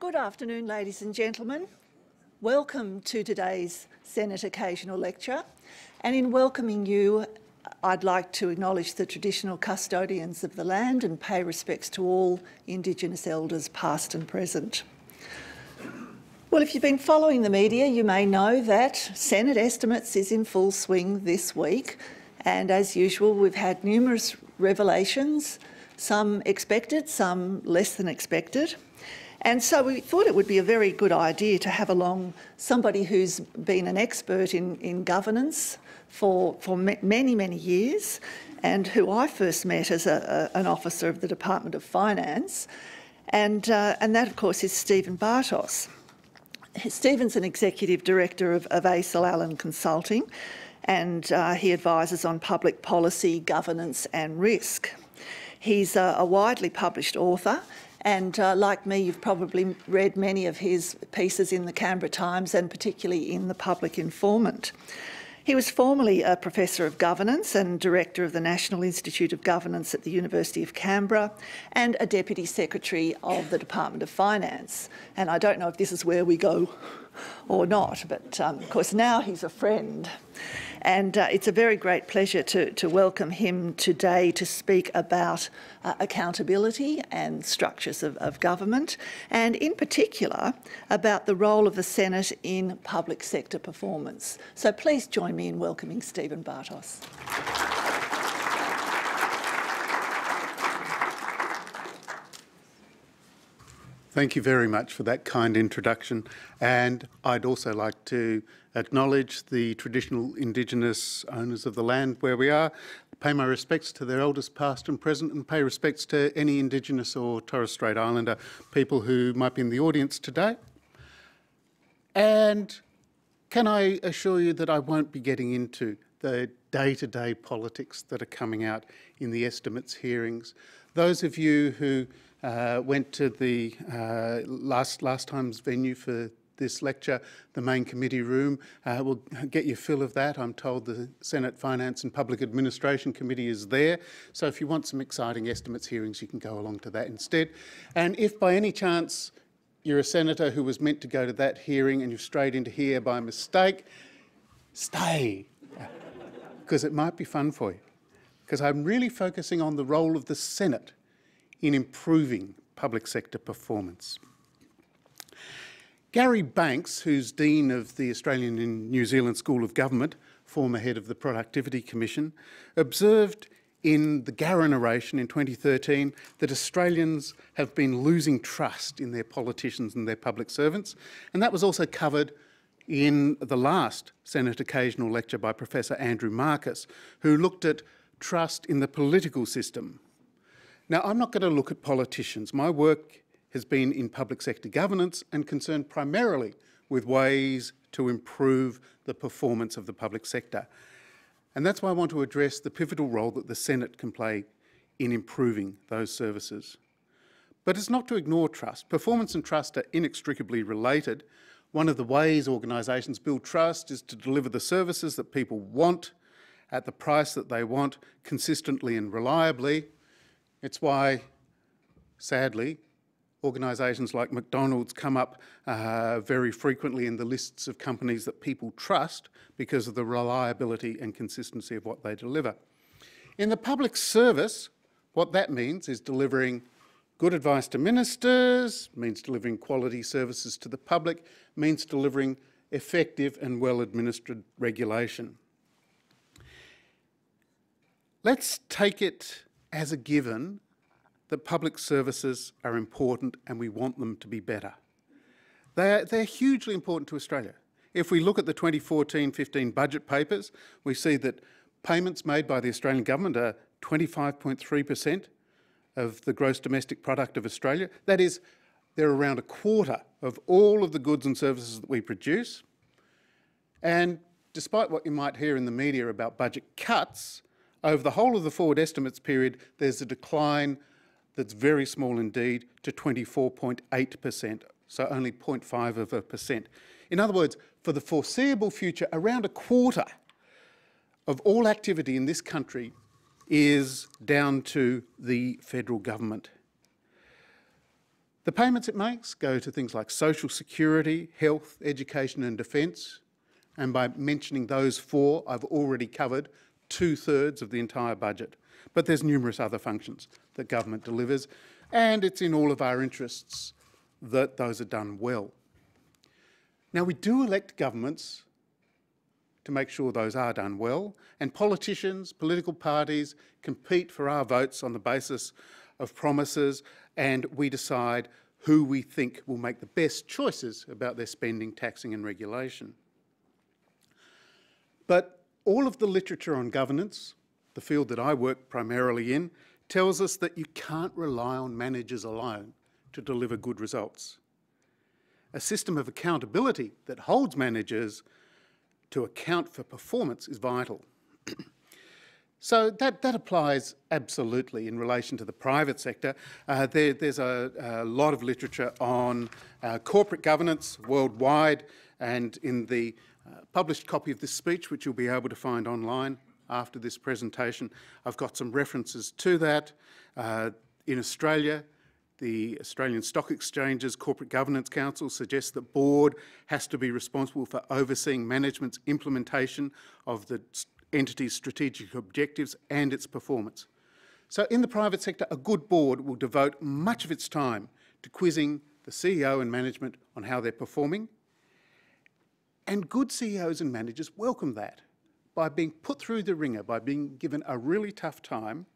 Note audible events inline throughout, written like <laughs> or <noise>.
good afternoon, ladies and gentlemen. Welcome to today's Senate Occasional Lecture. And in welcoming you, I'd like to acknowledge the traditional custodians of the land and pay respects to all Indigenous elders, past and present. Well, if you've been following the media, you may know that Senate estimates is in full swing this week. And as usual, we've had numerous revelations, some expected, some less than expected. And so we thought it would be a very good idea to have along somebody who's been an expert in, in governance for, for many, many years and who I first met as a, a, an officer of the Department of Finance. And, uh, and that, of course, is Stephen Bartos. Stephen's an executive director of, of ACIL Allen Consulting, and uh, he advises on public policy, governance, and risk. He's a, a widely published author and uh, like me, you've probably read many of his pieces in the Canberra Times and particularly in the Public Informant. He was formerly a Professor of Governance and Director of the National Institute of Governance at the University of Canberra and a Deputy Secretary of the Department of Finance. And I don't know if this is where we go or not, but um, of course now he's a friend. And uh, it's a very great pleasure to, to welcome him today to speak about uh, accountability and structures of, of government, and in particular about the role of the Senate in public sector performance. So please join me in welcoming Stephen Bartos. Thank you very much for that kind introduction. And I'd also like to acknowledge the traditional Indigenous owners of the land where we are, pay my respects to their elders past and present, and pay respects to any Indigenous or Torres Strait Islander people who might be in the audience today. And can I assure you that I won't be getting into the day-to-day -day politics that are coming out in the estimates hearings. Those of you who uh, went to the uh, last last time's venue for this lecture, the main committee room. Uh, we'll get your fill of that. I'm told the Senate Finance and Public Administration Committee is there. So if you want some exciting estimates hearings, you can go along to that instead. And if by any chance you're a senator who was meant to go to that hearing and you've strayed into here by mistake, stay, <laughs> because it might be fun for you. Because I'm really focusing on the role of the Senate in improving public sector performance. Gary Banks, who's Dean of the Australian and New Zealand School of Government, former head of the Productivity Commission, observed in the Garran oration in 2013 that Australians have been losing trust in their politicians and their public servants, and that was also covered in the last Senate Occasional Lecture by Professor Andrew Markus, who looked at trust in the political system now, I'm not going to look at politicians. My work has been in public sector governance and concerned primarily with ways to improve the performance of the public sector. And that's why I want to address the pivotal role that the Senate can play in improving those services. But it's not to ignore trust. Performance and trust are inextricably related. One of the ways organisations build trust is to deliver the services that people want at the price that they want consistently and reliably it's why, sadly, organisations like McDonald's come up uh, very frequently in the lists of companies that people trust because of the reliability and consistency of what they deliver. In the public service, what that means is delivering good advice to ministers, means delivering quality services to the public, means delivering effective and well-administered regulation. Let's take it as a given that public services are important and we want them to be better. They're, they're hugely important to Australia. If we look at the 2014-15 budget papers, we see that payments made by the Australian government are 25.3% of the gross domestic product of Australia. That is, they're around a quarter of all of the goods and services that we produce. And despite what you might hear in the media about budget cuts, over the whole of the forward estimates period, there's a decline that's very small indeed to 24.8%, so only 0.5 of a percent. In other words, for the foreseeable future, around a quarter of all activity in this country is down to the federal government. The payments it makes go to things like social security, health, education and defence. And by mentioning those four, I've already covered two-thirds of the entire budget. But there's numerous other functions that government delivers, and it's in all of our interests that those are done well. Now, we do elect governments to make sure those are done well, and politicians, political parties compete for our votes on the basis of promises, and we decide who we think will make the best choices about their spending, taxing and regulation. But all of the literature on governance, the field that I work primarily in, tells us that you can't rely on managers alone to deliver good results. A system of accountability that holds managers to account for performance is vital. <clears throat> so that, that applies absolutely in relation to the private sector. Uh, there, there's a, a, lot of literature on uh, corporate governance worldwide and in the uh, published copy of this speech, which you'll be able to find online after this presentation, I've got some references to that. Uh, in Australia, the Australian Stock Exchange's Corporate Governance Council suggests that board has to be responsible for overseeing management's implementation of the entity's strategic objectives and its performance. So in the private sector, a good board will devote much of its time to quizzing the CEO and management on how they're performing. And good CEOs and managers welcome that. By being put through the wringer, by being given a really tough time,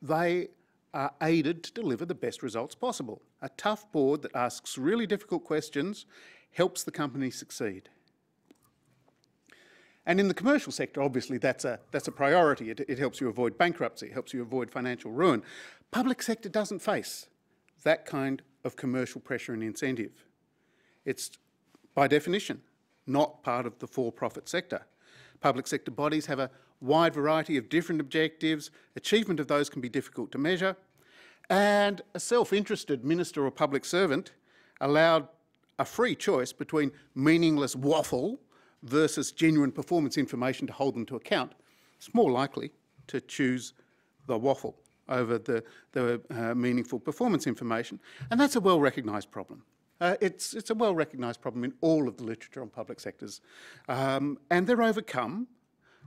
they are aided to deliver the best results possible. A tough board that asks really difficult questions helps the company succeed. And in the commercial sector, obviously, that's a, that's a priority. It, it helps you avoid bankruptcy, it helps you avoid financial ruin. Public sector doesn't face that kind of commercial pressure and incentive. It's, by definition, not part of the for-profit sector. Public sector bodies have a wide variety of different objectives. Achievement of those can be difficult to measure. And a self-interested minister or public servant allowed a free choice between meaningless waffle versus genuine performance information to hold them to account. It's more likely to choose the waffle over the, the uh, meaningful performance information. And that's a well-recognised problem. Uh, it's, it's, a well-recognised problem in all of the literature on public sectors. Um, and they're overcome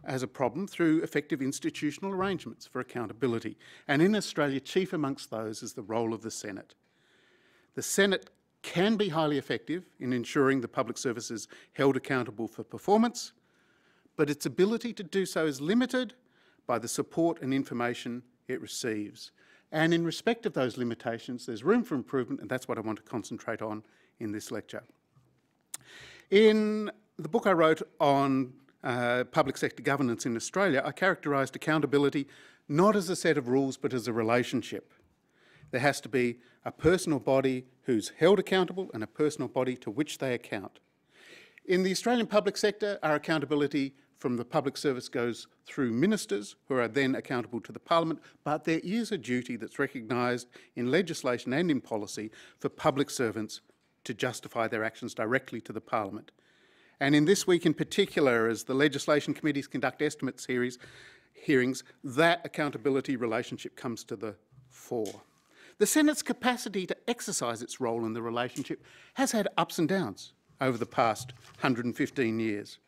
as a problem through effective institutional arrangements for accountability. And in Australia, chief amongst those is the role of the Senate. The Senate can be highly effective in ensuring the public service is held accountable for performance, but its ability to do so is limited by the support and information it receives. And in respect of those limitations, there's room for improvement, and that's what I want to concentrate on in this lecture. In the book I wrote on uh, public sector governance in Australia, I characterised accountability not as a set of rules but as a relationship. There has to be a personal body who's held accountable and a personal body to which they account. In the Australian public sector, our accountability from the public service goes through ministers who are then accountable to the parliament, but there is a duty that's recognised in legislation and in policy for public servants to justify their actions directly to the parliament. And in this week in particular, as the legislation committees conduct estimate series, hearings, that accountability relationship comes to the fore. The Senate's capacity to exercise its role in the relationship has had ups and downs over the past 115 years.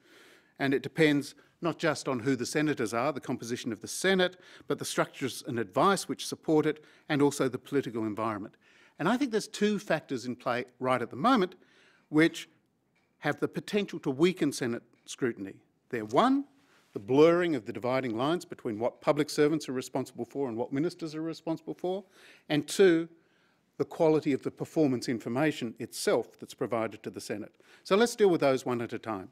And it depends not just on who the senators are, the composition of the Senate, but the structures and advice which support it, and also the political environment. And I think there's two factors in play right at the moment which have the potential to weaken Senate scrutiny. They're one, the blurring of the dividing lines between what public servants are responsible for and what ministers are responsible for, and two, the quality of the performance information itself that's provided to the Senate. So let's deal with those one at a time.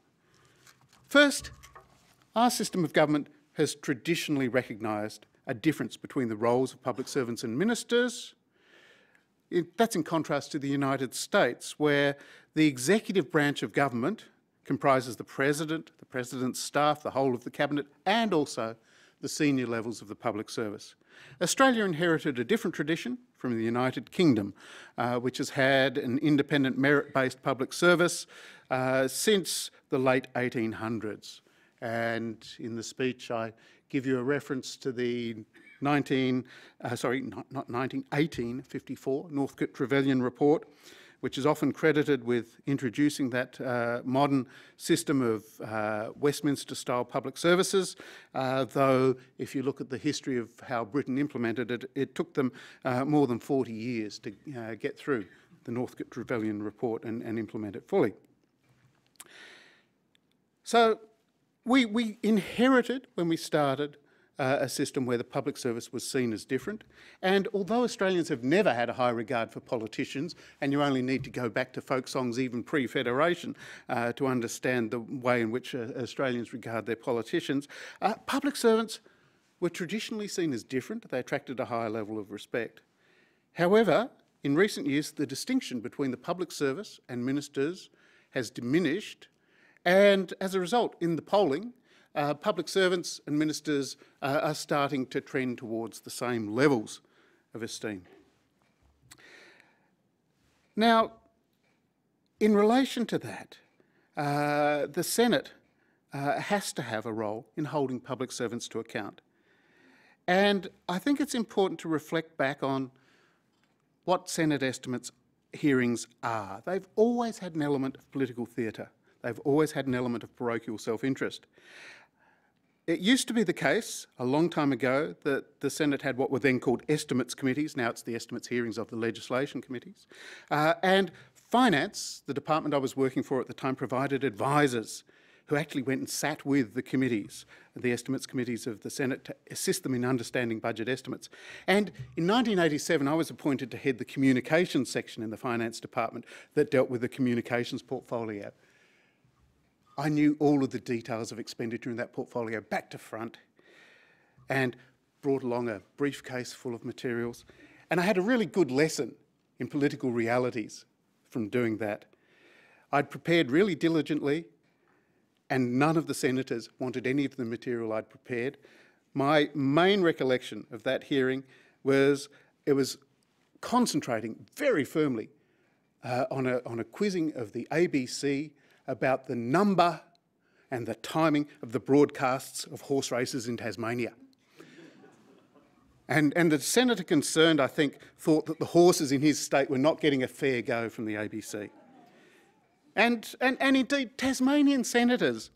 First, our system of government has traditionally recognised a difference between the roles of public servants and ministers it, that's in contrast to the United States, where the executive branch of government comprises the President, the President's staff, the whole of the Cabinet, and also the senior levels of the public service. Australia inherited a different tradition from the United Kingdom, uh, which has had an independent merit-based public service uh, since the late 1800s. And in the speech, I give you a reference to the 19, uh, sorry, not, not 19, 1854 Northcote Trevelyan report, which is often credited with introducing that uh, modern system of uh, Westminster-style public services, uh, though if you look at the history of how Britain implemented it, it took them uh, more than 40 years to uh, get through the Northcote Trevelyan report and, and implement it fully. So we, we inherited, when we started, uh, a system where the public service was seen as different. And although Australians have never had a high regard for politicians, and you only need to go back to folk songs even pre-Federation uh, to understand the way in which uh, Australians regard their politicians, uh, public servants were traditionally seen as different. They attracted a higher level of respect. However, in recent years, the distinction between the public service and ministers has diminished, and as a result, in the polling, uh, public servants and ministers uh, are starting to trend towards the same levels of esteem. Now, in relation to that, uh, the Senate uh, has to have a role in holding public servants to account. And I think it's important to reflect back on what Senate estimates hearings are. They've always had an element of political theatre. They've always had an element of parochial self-interest. It used to be the case a long time ago that the Senate had what were then called estimates committees. Now it's the estimates hearings of the legislation committees. Uh, and finance, the department I was working for at the time, provided advisors who actually went and sat with the committees, the estimates committees of the Senate, to assist them in understanding budget estimates. And in 1987, I was appointed to head the communications section in the finance department that dealt with the communications portfolio. I knew all of the details of expenditure in that portfolio back to front and brought along a briefcase full of materials. And I had a really good lesson in political realities from doing that. I'd prepared really diligently and none of the senators wanted any of the material I'd prepared. My main recollection of that hearing was it was concentrating very firmly uh, on, a, on a quizzing of the ABC about the number and the timing of the broadcasts of horse races in Tasmania. And, and the senator concerned, I think, thought that the horses in his state were not getting a fair go from the ABC. And, and, and indeed, Tasmanian senators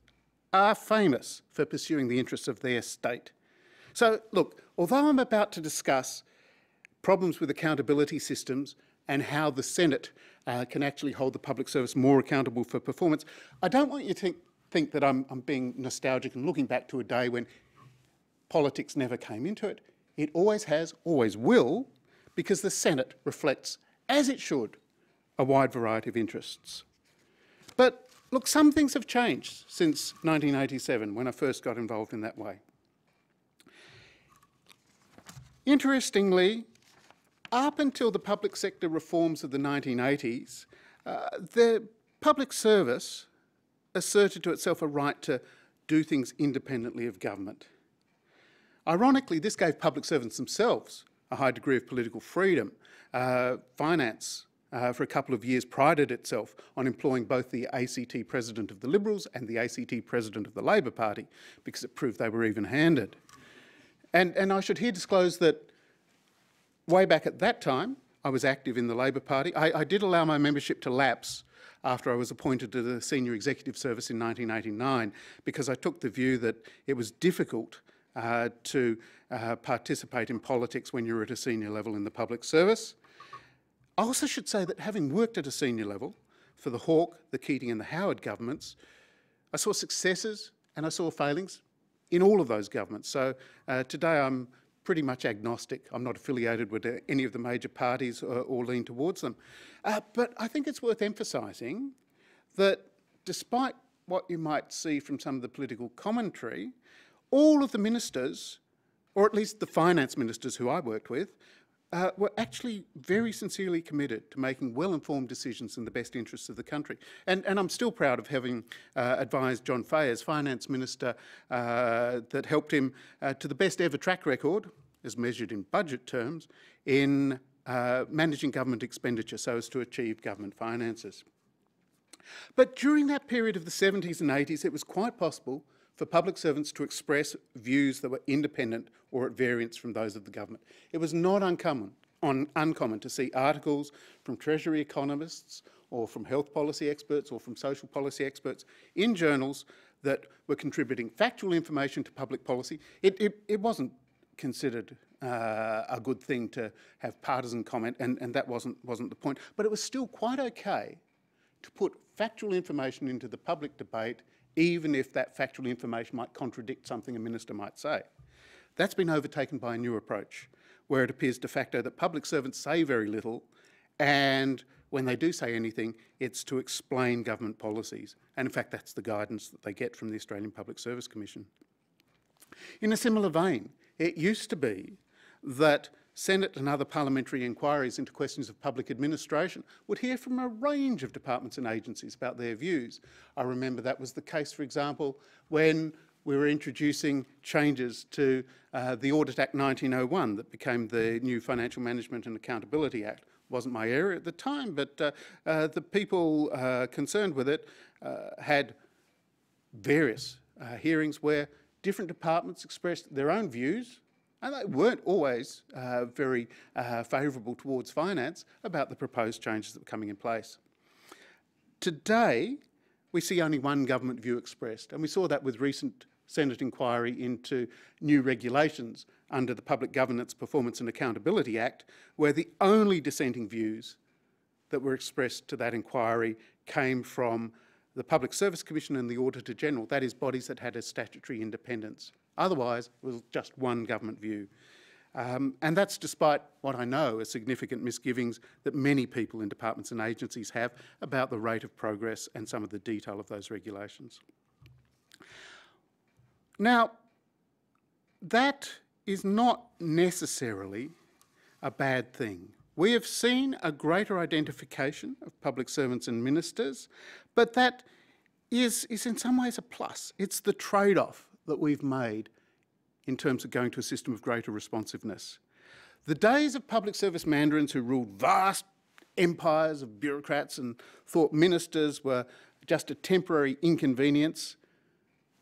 are famous for pursuing the interests of their state. So, look, although I'm about to discuss problems with accountability systems and how the Senate uh, can actually hold the public service more accountable for performance. I don't want you to think, think that I'm, I'm being nostalgic and looking back to a day when politics never came into it. It always has, always will, because the Senate reflects, as it should, a wide variety of interests. But look, some things have changed since 1987 when I first got involved in that way. Interestingly, up until the public sector reforms of the 1980s, uh, the public service asserted to itself a right to do things independently of government. Ironically, this gave public servants themselves a high degree of political freedom. Uh, finance, uh, for a couple of years, prided itself on employing both the ACT president of the Liberals and the ACT president of the Labor Party because it proved they were even-handed. And, and I should here disclose that way back at that time, I was active in the Labor Party. I, I, did allow my membership to lapse after I was appointed to the Senior Executive Service in 1989 because I took the view that it was difficult uh, to uh, participate in politics when you're at a senior level in the public service. I also should say that having worked at a senior level for the Hawke, the Keating and the Howard governments, I saw successes and I saw failings in all of those governments. So uh, today I'm pretty much agnostic. I'm not affiliated with uh, any of the major parties or, uh, or lean towards them. Uh, but I think it's worth emphasising that despite what you might see from some of the political commentary, all of the ministers, or at least the finance ministers who I worked with, uh, were actually very sincerely committed to making well-informed decisions in the best interests of the country. And, and I'm still proud of having uh, advised John Fahey as Finance Minister uh, that helped him uh, to the best ever track record, as measured in budget terms, in uh, managing government expenditure so as to achieve government finances. But during that period of the 70s and 80s, it was quite possible for public servants to express views that were independent or at variance from those of the government. It was not uncommon, on, uncommon to see articles from Treasury economists or from health policy experts or from social policy experts in journals that were contributing factual information to public policy. It, it, it wasn't considered uh, a good thing to have partisan comment, and, and that wasn't, wasn't the point. But it was still quite okay to put factual information into the public debate, even if that factual information might contradict something a minister might say. That's been overtaken by a new approach, where it appears de facto that public servants say very little, and when they do say anything, it's to explain government policies. And in fact, that's the guidance that they get from the Australian Public Service Commission. In a similar vein, it used to be that Senate and other parliamentary inquiries into questions of public administration would hear from a range of departments and agencies about their views. I remember that was the case, for example, when we were introducing changes to uh, the Audit Act 1901 that became the new Financial Management and Accountability Act. Wasn't my area at the time, but uh, uh, the people uh, concerned with it uh, had various uh, hearings where different departments expressed their own views and they weren't always uh, very uh, favourable towards finance about the proposed changes that were coming in place. Today, we see only one government view expressed, and we saw that with recent Senate inquiry into new regulations under the Public Governance Performance and Accountability Act, where the only dissenting views that were expressed to that inquiry came from the Public Service Commission and the Auditor General, that is, bodies that had a statutory independence. Otherwise, it was just one government view. Um, and that's despite what I know are significant misgivings that many people in departments and agencies have about the rate of progress and some of the detail of those regulations. Now, that is not necessarily a bad thing. We have seen a greater identification of public servants and ministers, but that is, is in some ways a plus. It's the trade-off that we've made in terms of going to a system of greater responsiveness. The days of public service mandarins who ruled vast empires of bureaucrats and thought ministers were just a temporary inconvenience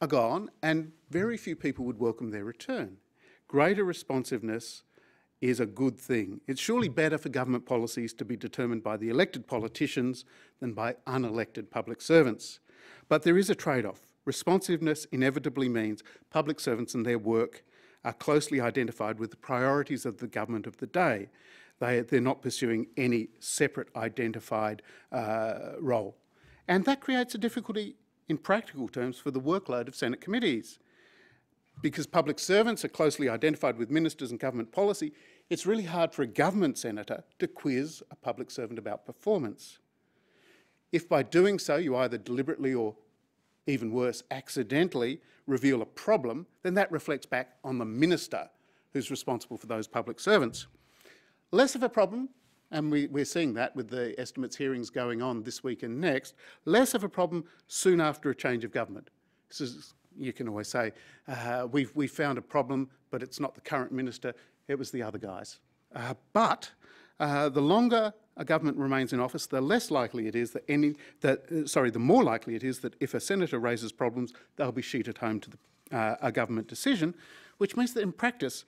are gone, and very few people would welcome their return. Greater responsiveness is a good thing. It's surely better for government policies to be determined by the elected politicians than by unelected public servants. But there is a trade-off. Responsiveness inevitably means public servants and their work are closely identified with the priorities of the government of the day. They, they're not pursuing any separate identified uh, role. And that creates a difficulty in practical terms for the workload of Senate committees. Because public servants are closely identified with ministers and government policy, it's really hard for a government senator to quiz a public servant about performance. If by doing so you either deliberately or even worse, accidentally reveal a problem, then that reflects back on the minister who's responsible for those public servants. Less of a problem, and we, are seeing that with the estimates hearings going on this week and next, less of a problem soon after a change of government. This is, you can always say, uh, we've, we found a problem, but it's not the current minister, it was the other guys. Uh, but uh, the longer a government remains in office, the less likely it is that any, that, uh, sorry, the more likely it is that if a senator raises problems, they'll be sheeted home to the, uh, a government decision, which means that in practice,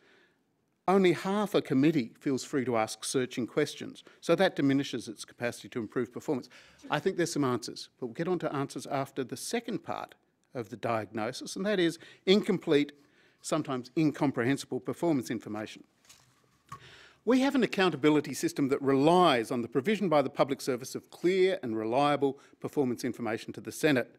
only half a committee feels free to ask searching questions. So that diminishes its capacity to improve performance. I think there's some answers, but we'll get on to answers after the second part of the diagnosis, and that is incomplete, sometimes incomprehensible performance information. We have an accountability system that relies on the provision by the public service of clear and reliable performance information to the Senate.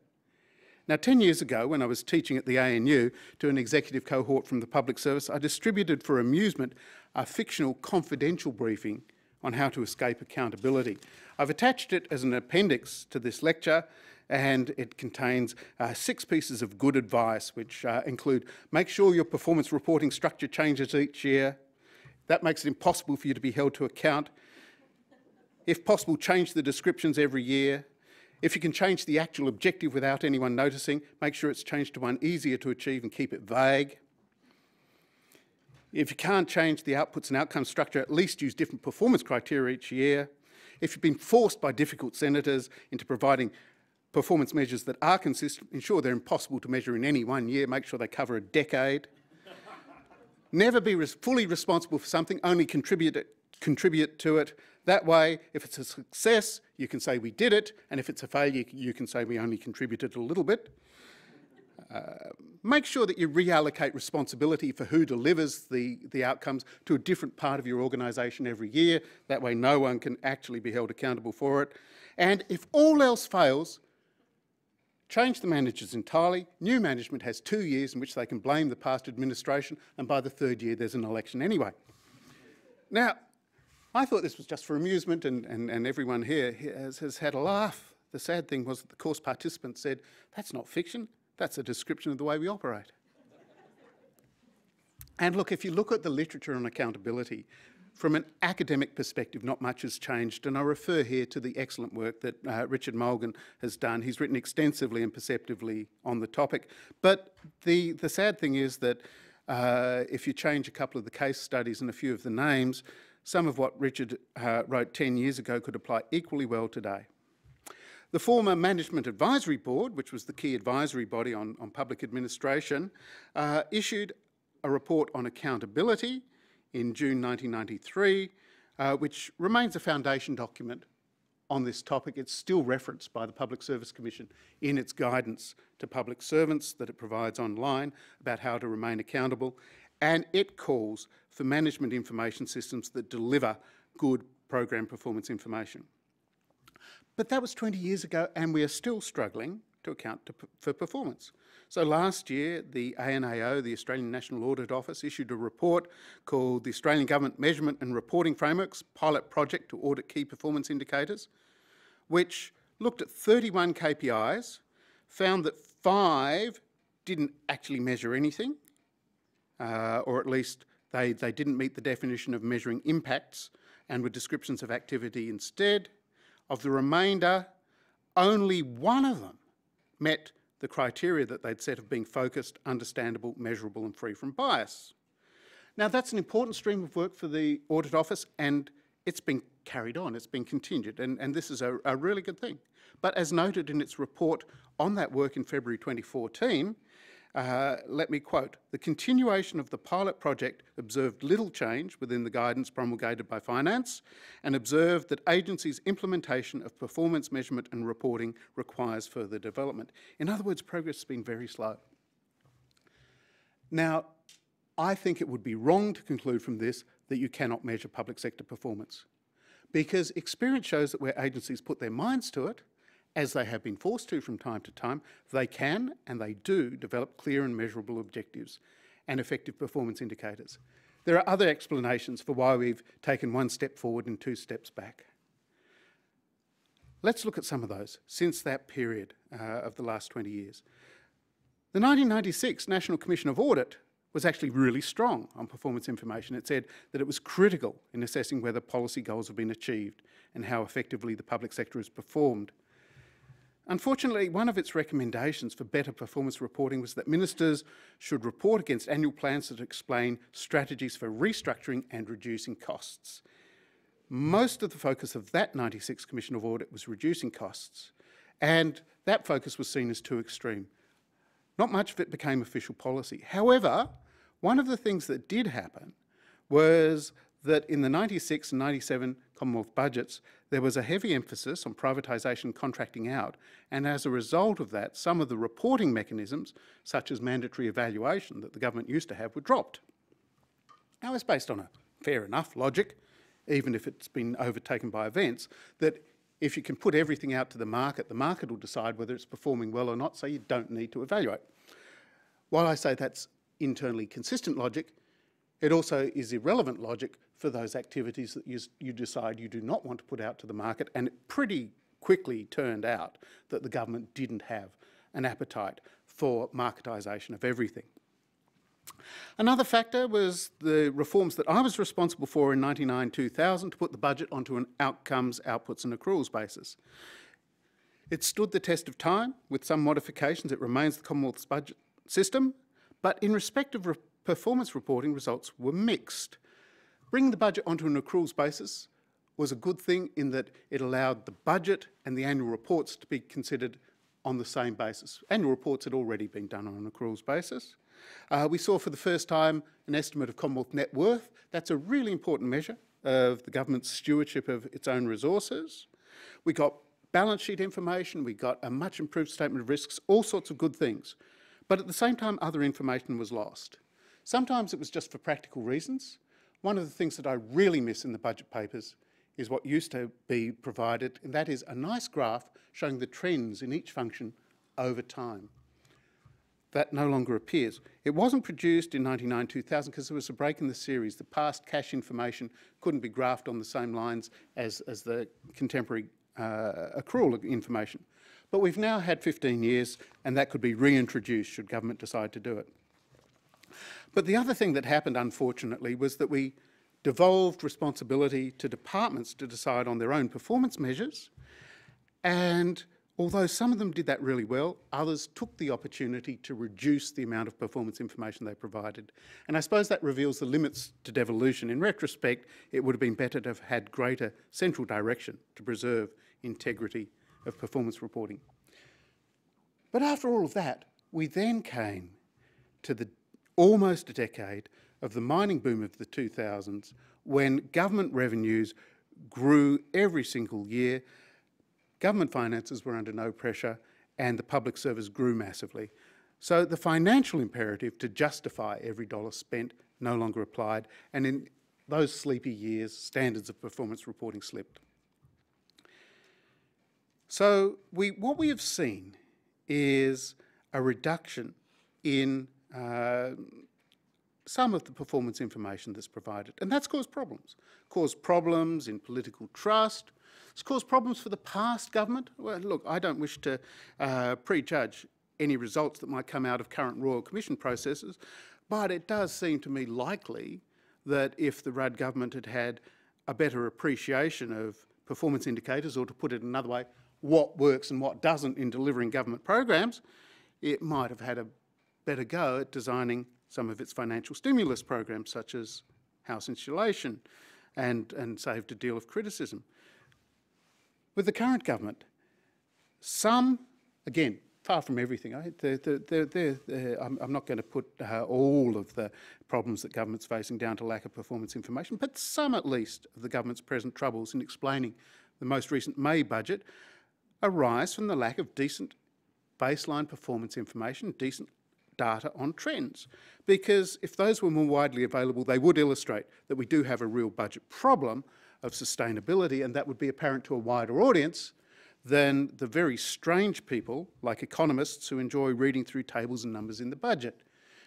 Now, 10 years ago, when I was teaching at the ANU to an executive cohort from the public service, I distributed for amusement a fictional confidential briefing on how to escape accountability. I've attached it as an appendix to this lecture and it contains uh, six pieces of good advice which uh, include make sure your performance reporting structure changes each year, that makes it impossible for you to be held to account. If possible, change the descriptions every year. If you can change the actual objective without anyone noticing, make sure it's changed to one easier to achieve and keep it vague. If you can't change the outputs and outcome structure, at least use different performance criteria each year. If you've been forced by difficult senators into providing performance measures that are consistent, ensure they're impossible to measure in any one year, make sure they cover a decade. Never be res fully responsible for something, only contribute, it, contribute to it. That way, if it's a success, you can say we did it, and if it's a failure, you can say we only contributed a little bit. Uh, make sure that you reallocate responsibility for who delivers the, the outcomes to a different part of your organisation every year. That way no one can actually be held accountable for it. And if all else fails, change the managers entirely. New management has two years in which they can blame the past administration, and by the third year there's an election anyway. Now, I thought this was just for amusement, and, and, and everyone here has, has had a laugh. The sad thing was that the course participants said, that's not fiction, that's a description of the way we operate. and look, if you look at the literature on accountability, from an academic perspective, not much has changed, and I refer here to the excellent work that uh, Richard Mulgan has done. He's written extensively and perceptively on the topic. But the, the sad thing is that uh, if you change a couple of the case studies and a few of the names, some of what Richard uh, wrote 10 years ago could apply equally well today. The former Management Advisory Board, which was the key advisory body on, on public administration, uh, issued a report on accountability in June 1993, uh, which remains a foundation document on this topic. It's still referenced by the Public Service Commission in its guidance to public servants that it provides online about how to remain accountable. And it calls for management information systems that deliver good program performance information. But that was 20 years ago and we are still struggling to account to, for performance. So last year, the ANAO, the Australian National Audit Office, issued a report called the Australian Government Measurement and Reporting Frameworks Pilot Project to Audit Key Performance Indicators, which looked at 31 KPIs, found that five didn't actually measure anything, uh, or at least they, they didn't meet the definition of measuring impacts and were descriptions of activity instead. Of the remainder, only one of them met the criteria that they'd set of being focused, understandable, measurable and free from bias. Now that's an important stream of work for the Audit Office and it's been carried on, it's been continued and, and this is a, a really good thing. But as noted in its report on that work in February 2014, uh, let me quote, the continuation of the pilot project observed little change within the guidance promulgated by finance and observed that agencies' implementation of performance measurement and reporting requires further development. In other words, progress has been very slow. Now, I think it would be wrong to conclude from this that you cannot measure public sector performance because experience shows that where agencies put their minds to it, as they have been forced to from time to time, they can and they do develop clear and measurable objectives and effective performance indicators. There are other explanations for why we've taken one step forward and two steps back. Let's look at some of those since that period uh, of the last 20 years. The 1996 National Commission of Audit was actually really strong on performance information. It said that it was critical in assessing whether policy goals have been achieved and how effectively the public sector has performed Unfortunately, one of its recommendations for better performance reporting was that ministers should report against annual plans that explain strategies for restructuring and reducing costs. Most of the focus of that 96 Commission of Audit was reducing costs, and that focus was seen as too extreme. Not much of it became official policy. However, one of the things that did happen was that in the 96 and 97 Commonwealth budgets, there was a heavy emphasis on privatisation contracting out, and as a result of that, some of the reporting mechanisms, such as mandatory evaluation that the government used to have, were dropped. Now, it's based on a fair enough logic, even if it's been overtaken by events, that if you can put everything out to the market, the market will decide whether it's performing well or not, so you don't need to evaluate. While I say that's internally consistent logic, it also is irrelevant logic for those activities that you, you decide you do not want to put out to the market. And it pretty quickly turned out that the government didn't have an appetite for marketisation of everything. Another factor was the reforms that I was responsible for in 99-2000 to put the budget onto an outcomes, outputs and accruals basis. It stood the test of time. With some modifications, it remains the Commonwealth's budget system, but in respect of re performance reporting, results were mixed. Bringing the budget onto an accruals basis was a good thing in that it allowed the budget and the annual reports to be considered on the same basis. Annual reports had already been done on an accruals basis. Uh, we saw for the first time an estimate of Commonwealth net worth. That's a really important measure of the government's stewardship of its own resources. We got balance sheet information, we got a much improved statement of risks, all sorts of good things. But at the same time, other information was lost. Sometimes it was just for practical reasons. One of the things that I really miss in the budget papers is what used to be provided, and that is a nice graph showing the trends in each function over time. That no longer appears. It wasn't produced in 1999-2000 because there was a break in the series. The past cash information couldn't be graphed on the same lines as, as the contemporary uh, accrual information. But we've now had 15 years and that could be reintroduced should government decide to do it. But the other thing that happened, unfortunately, was that we devolved responsibility to departments to decide on their own performance measures. And although some of them did that really well, others took the opportunity to reduce the amount of performance information they provided. And I suppose that reveals the limits to devolution. In retrospect, it would have been better to have had greater central direction to preserve integrity of performance reporting. But after all of that, we then came to the almost a decade of the mining boom of the 2000s when government revenues grew every single year, government finances were under no pressure and the public service grew massively. So the financial imperative to justify every dollar spent no longer applied and in those sleepy years standards of performance reporting slipped. So we, what we have seen is a reduction in uh, some of the performance information that's provided. And that's caused problems. Caused problems in political trust. It's caused problems for the past government. Well, look, I don't wish to uh, prejudge any results that might come out of current Royal Commission processes, but it does seem to me likely that if the Rudd government had had a better appreciation of performance indicators, or to put it another way, what works and what doesn't in delivering government programs, it might have had a better go at designing some of its financial stimulus programs, such as house insulation, and, and saved a deal of criticism. With the current government, some, again, far from everything. I, they're, they're, they're, I'm, I'm, not going to put uh, all of the problems that government's facing down to lack of performance information, but some at least of the government's present troubles in explaining the most recent May budget arise from the lack of decent baseline performance information, decent data on trends. Because if those were more widely available, they would illustrate that we do have a real budget problem of sustainability, and that would be apparent to a wider audience than the very strange people, like economists, who enjoy reading through tables and numbers in the budget.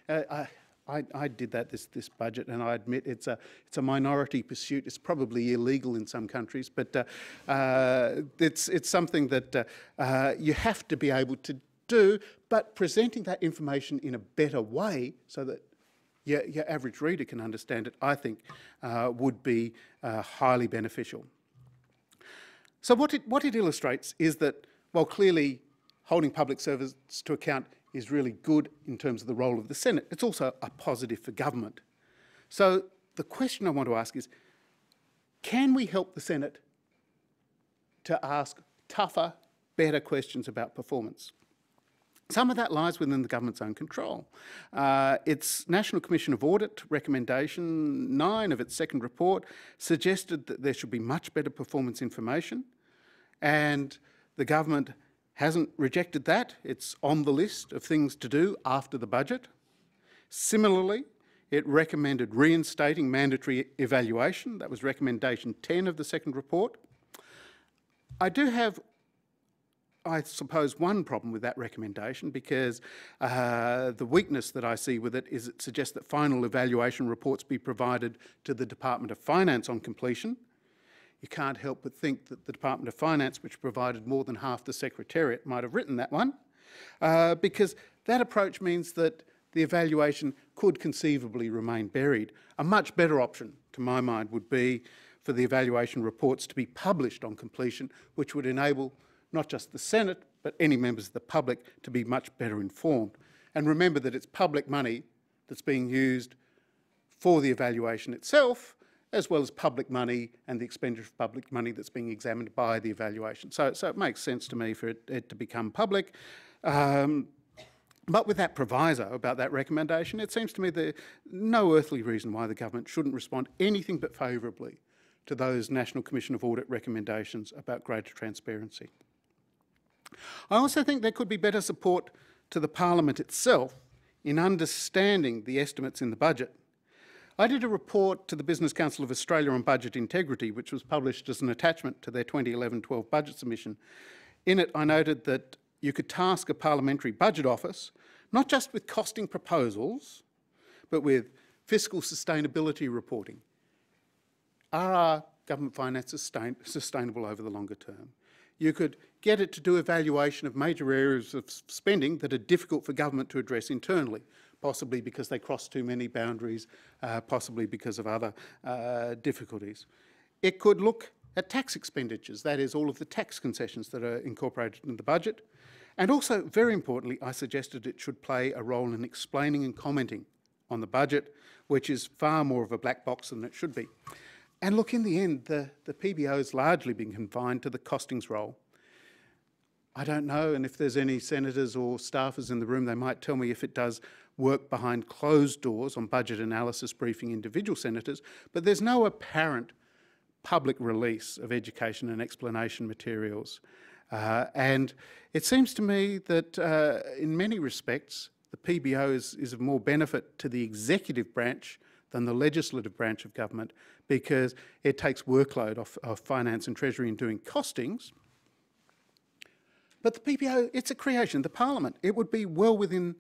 Uh, I, I, I, did that this, this budget, and I admit it's a, it's a minority pursuit. It's probably illegal in some countries, but uh, uh, it's, it's something that uh, uh you have to be able to do, but presenting that information in a better way so that your, your average reader can understand it, I think, uh, would be uh, highly beneficial. So what it, what it illustrates is that while clearly holding public servants to account is really good in terms of the role of the Senate, it's also a positive for government. So the question I want to ask is, can we help the Senate to ask tougher, better questions about performance? Some of that lies within the government's own control. Uh, its National Commission of Audit recommendation 9 of its second report suggested that there should be much better performance information and the government hasn't rejected that. It's on the list of things to do after the budget. Similarly, it recommended reinstating mandatory evaluation. That was recommendation 10 of the second report. I do have I suppose, one problem with that recommendation because uh, the weakness that I see with it is it suggests that final evaluation reports be provided to the Department of Finance on completion. You can't help but think that the Department of Finance, which provided more than half the Secretariat, might have written that one, uh, because that approach means that the evaluation could conceivably remain buried. A much better option, to my mind, would be for the evaluation reports to be published on completion, which would enable not just the Senate, but any members of the public to be much better informed. And remember that it's public money that's being used for the evaluation itself, as well as public money and the expenditure of public money that's being examined by the evaluation. So, so it makes sense to me for it, it to become public. Um, but with that proviso about that recommendation, it seems to me there's no earthly reason why the government shouldn't respond anything but favourably to those National Commission of Audit recommendations about greater transparency. I also think there could be better support to the Parliament itself in understanding the estimates in the budget. I did a report to the Business Council of Australia on budget integrity, which was published as an attachment to their 2011-12 budget submission. In it, I noted that you could task a parliamentary budget office not just with costing proposals, but with fiscal sustainability reporting. Are our government finances sustain sustainable over the longer term? You could get it to do evaluation of major areas of spending that are difficult for government to address internally, possibly because they cross too many boundaries, uh, possibly because of other uh, difficulties. It could look at tax expenditures, that is, all of the tax concessions that are incorporated in the budget, and also, very importantly, I suggested it should play a role in explaining and commenting on the budget, which is far more of a black box than it should be. And look, in the end, the, the PBO has largely been confined to the costings role. I don't know, and if there's any senators or staffers in the room, they might tell me if it does work behind closed doors on budget analysis briefing individual senators, but there's no apparent public release of education and explanation materials. Uh, and it seems to me that uh, in many respects, the PBO is, is of more benefit to the executive branch than the legislative branch of government because it takes workload off, off finance and treasury in doing costings. But the PBO, it's a creation, the parliament. It would be well within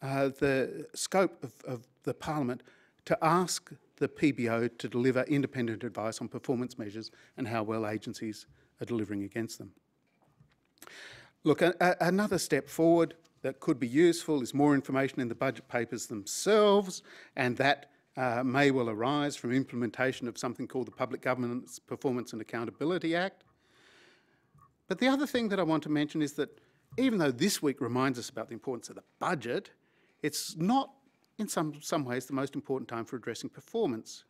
uh, the scope of, of the parliament to ask the PBO to deliver independent advice on performance measures and how well agencies are delivering against them. Look, a, a, another step forward that could be useful is more information in the budget papers themselves, and that uh, may well arise from implementation of something called the Public Governance Performance and Accountability Act. But the other thing that I want to mention is that even though this week reminds us about the importance of the budget, it's not, in some, some ways, the most important time for addressing performance.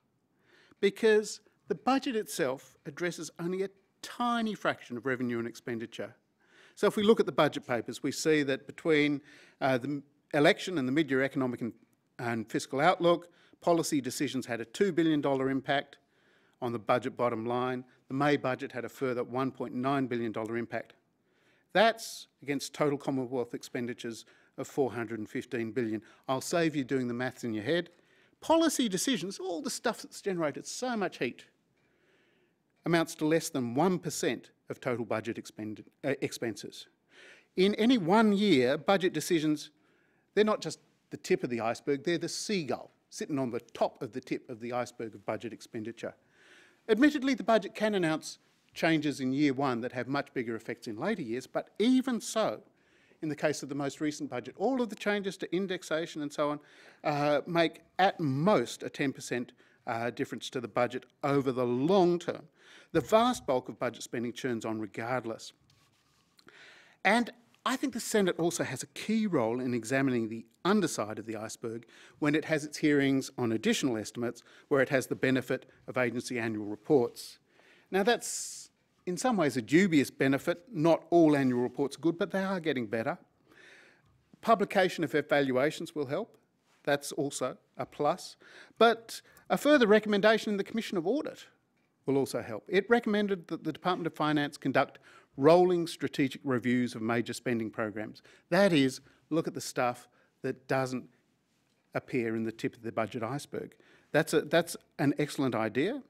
Because the budget itself addresses only a tiny fraction of revenue and expenditure. So if we look at the budget papers, we see that between uh, the election and the mid-year economic and, and fiscal outlook, policy decisions had a $2 billion impact on the budget bottom line. The May budget had a further $1.9 billion impact. That's against total Commonwealth expenditures of 415 billion. I'll save you doing the maths in your head. Policy decisions, all the stuff that's generated so much heat, amounts to less than 1% of total budget uh, expenses. In any one year, budget decisions, they're not just the tip of the iceberg, they're the seagull sitting on the top of the tip of the iceberg of budget expenditure. Admittedly, the budget can announce changes in year one that have much bigger effects in later years, but even so, in the case of the most recent budget, all of the changes to indexation and so on uh, make at most a 10% uh, difference to the budget over the long term. The vast bulk of budget spending churns on regardless. And I think the Senate also has a key role in examining the underside of the iceberg when it has its hearings on additional estimates where it has the benefit of agency annual reports. Now that's in some ways a dubious benefit. Not all annual reports are good, but they are getting better. Publication of evaluations will help. That's also a plus. But a further recommendation in the Commission of Audit will also help. It recommended that the Department of Finance conduct rolling strategic reviews of major spending programs. That is, look at the stuff that doesn't appear in the tip of the budget iceberg. That's, a, that's an excellent idea.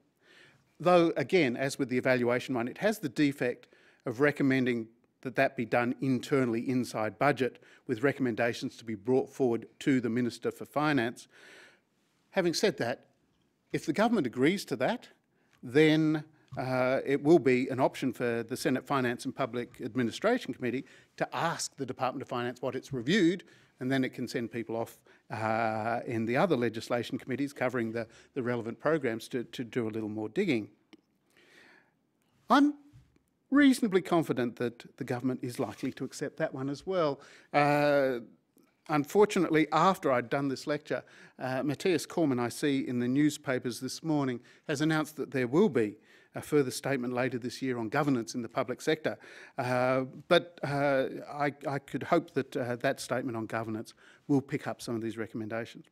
Though, again, as with the evaluation one, it has the defect of recommending that that be done internally inside budget with recommendations to be brought forward to the Minister for Finance. Having said that, if the government agrees to that, then uh, it will be an option for the Senate Finance and Public Administration Committee to ask the Department of Finance what it's reviewed, and then it can send people off uh, in the other legislation committees covering the, the relevant programs to, to do a little more digging. I'm reasonably confident that the government is likely to accept that one as well. Uh, unfortunately, after I'd done this lecture, uh, Mathias Cormann, I see in the newspapers this morning, has announced that there will be a further statement later this year on governance in the public sector. Uh, but uh, I, I, could hope that uh, that statement on governance will pick up some of these recommendations.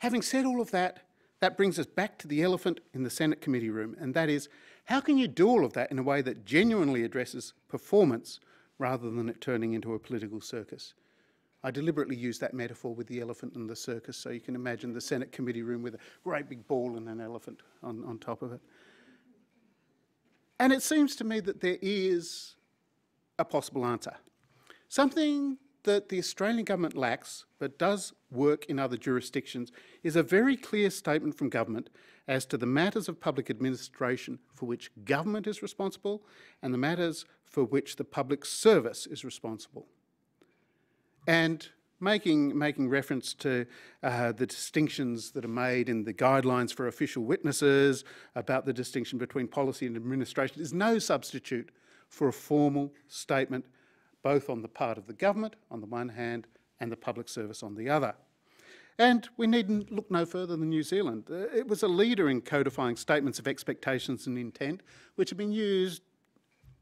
Having said all of that, that brings us back to the elephant in the Senate committee room, and that is, how can you do all of that in a way that genuinely addresses performance rather than it turning into a political circus? I deliberately use that metaphor with the elephant and the circus, so you can imagine the Senate committee room with a great big ball and an elephant on, on top of it. And it seems to me that there is a possible answer. Something that the Australian government lacks, but does work in other jurisdictions, is a very clear statement from government as to the matters of public administration for which government is responsible and the matters for which the public service is responsible. And making, making reference to uh, the distinctions that are made in the guidelines for official witnesses about the distinction between policy and administration is no substitute for a formal statement both on the part of the government on the one hand and the public service on the other. And we needn't look no further than New Zealand. Uh, it was a leader in codifying statements of expectations and intent, which have been used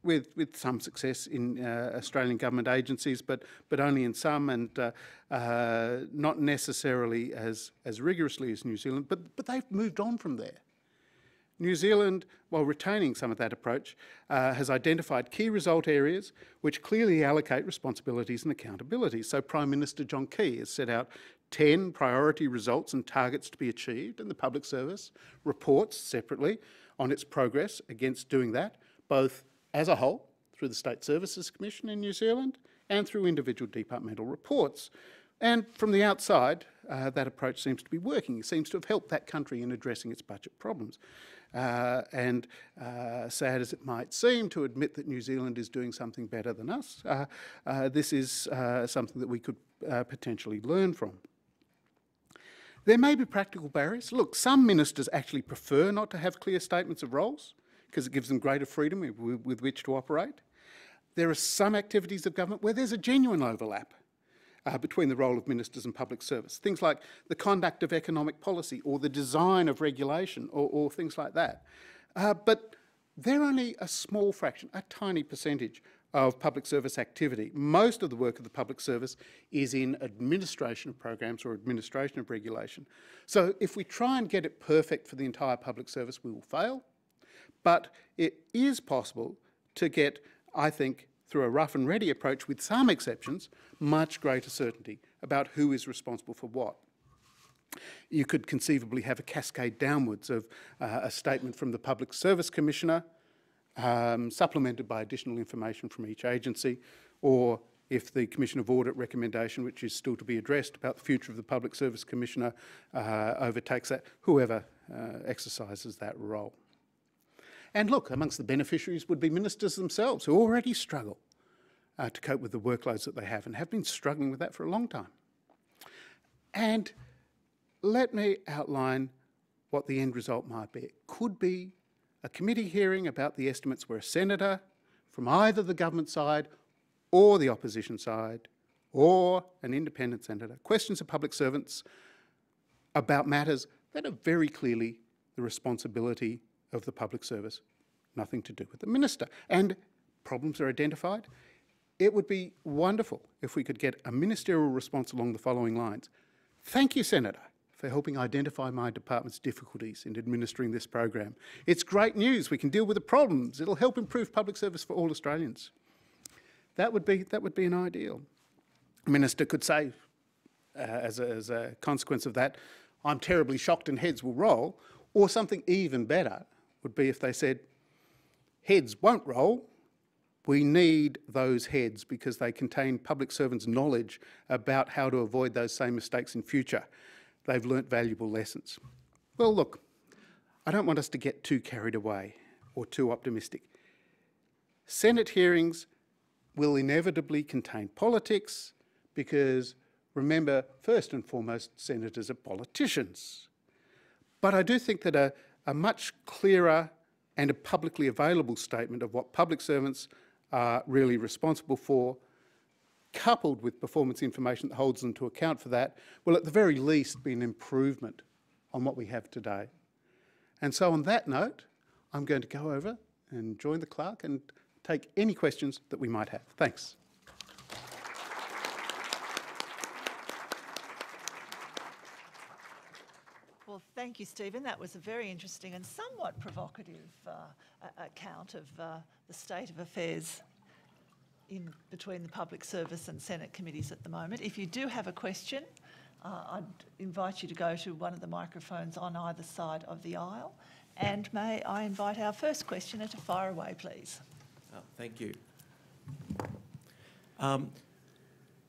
with, with some success in uh, Australian government agencies, but, but only in some and uh, uh, not necessarily as, as rigorously as New Zealand, but, but they've moved on from there. New Zealand, while retaining some of that approach, uh, has identified key result areas which clearly allocate responsibilities and accountability. So Prime Minister John Key has set out 10 priority results and targets to be achieved, and the public service reports separately on its progress against doing that, both as a whole, through the State Services Commission in New Zealand, and through individual departmental reports. And from the outside, uh, that approach seems to be working. It seems to have helped that country in addressing its budget problems. Uh, and uh, sad as it might seem to admit that New Zealand is doing something better than us, uh, uh, this is uh, something that we could potentially learn from. There may be practical barriers. Look, some ministers actually prefer not to have clear statements of roles because it gives them greater freedom with, which to operate. There are some activities of government where there's a genuine overlap uh, between the role of ministers and public service. Things like the conduct of economic policy or the design of regulation or, or things like that. Uh, but they're only a small fraction, a tiny percentage of public service activity. Most of the work of the public service is in administration of programs or administration of regulation. So if we try and get it perfect for the entire public service, we will fail. But it is possible to get, I think, through a rough and ready approach with some exceptions, much greater certainty about who is responsible for what. You could conceivably have a cascade downwards of uh, a statement from the Public Service Commissioner, um, supplemented by additional information from each agency, or if the Commission of Audit recommendation, which is still to be addressed about the future of the Public Service Commissioner, uh, overtakes that, whoever uh, exercises that role. And look, amongst the beneficiaries would be ministers themselves who already struggle uh, to cope with the workloads that they have and have been struggling with that for a long time. And let me outline what the end result might be. It could be a committee hearing about the estimates where a senator from either the government side or the opposition side or an independent senator questions of public servants about matters that are very clearly the responsibility of the public service, nothing to do with the minister. And problems are identified. It would be wonderful if we could get a ministerial response along the following lines. Thank you, Senator, for helping identify my department's difficulties in administering this program. It's great news. We can deal with the problems. It'll help improve public service for all Australians. That would be, that would be an ideal. Minister could say, uh, as, a, as a consequence of that, I'm terribly shocked and heads will roll, or something even better, would be if they said, heads won't roll, we need those heads because they contain public servants' knowledge about how to avoid those same mistakes in future. They've learnt valuable lessons. Well, look, I don't want us to get too carried away or too optimistic. Senate hearings will inevitably contain politics because, remember, first and foremost, senators are politicians. But I do think that a, a much clearer and a publicly available statement of what public servants are really responsible for coupled with performance information that holds them to account for that, will at the very least be an improvement on what we have today. And so on that note, I'm going to go over and join the clerk and take any questions that we might have. Thanks. Well, thank you, Stephen. That was a very interesting and somewhat provocative uh, account of uh, the state of affairs in between the Public Service and Senate committees at the moment. If you do have a question, uh, I'd invite you to go to one of the microphones on either side of the aisle. And may I invite our first questioner to fire away, please. Oh, thank you. Um,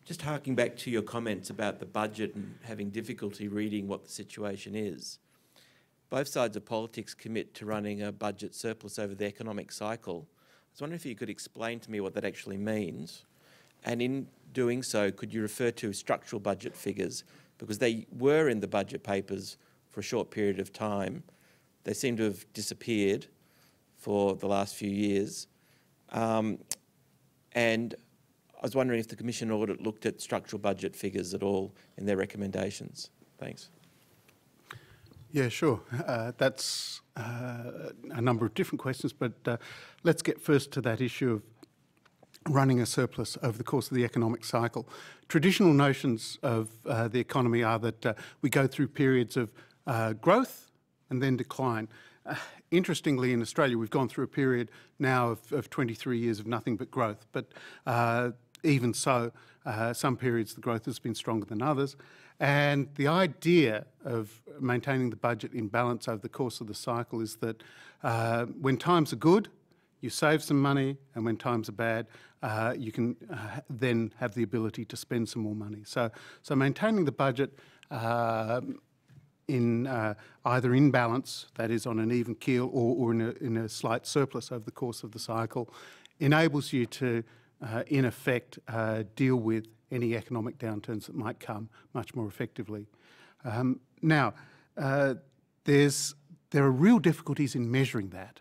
just harking back to your comments about the budget and having difficulty reading what the situation is, both sides of politics commit to running a budget surplus over the economic cycle. I was wondering if you could explain to me what that actually means. And in doing so, could you refer to structural budget figures? Because they were in the budget papers for a short period of time. They seem to have disappeared for the last few years. Um, and I was wondering if the Commission audit looked at structural budget figures at all in their recommendations. Thanks. Yeah, sure. Uh, that's uh, a number of different questions, but uh, let's get first to that issue of running a surplus over the course of the economic cycle. Traditional notions of uh, the economy are that uh, we go through periods of uh, growth and then decline. interestingly, in Australia, we've gone through a period now of, of 23 years of nothing but growth, but even so, some periods the growth has been stronger than others. And the idea of maintaining the budget in balance over the course of the cycle is that uh, when times are good, you save some money, and when times are bad, uh, you can uh, then have the ability to spend some more money. So, so maintaining the budget uh, in uh, either in balance, that is on an even keel, or, or in, a, in, a, slight surplus over the course of the cycle, enables you to, uh, in effect, deal with any economic downturns that might come much more effectively. Um, now, uh, there's, there are real difficulties in measuring that.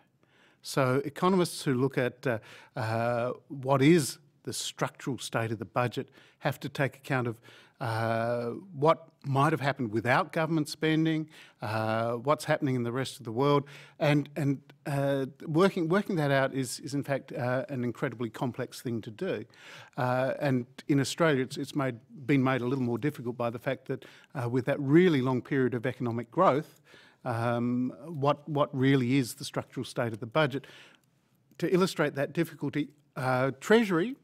So economists who look at uh, uh, what is the structural state of the budget have to take account of uh, what might have happened without government spending, uh, what's happening in the rest of the world, and and uh, working working that out is is in fact uh, an incredibly complex thing to do, uh, and in Australia it's it's made been made a little more difficult by the fact that uh, with that really long period of economic growth, um, what what really is the structural state of the budget? To illustrate that difficulty, Treasury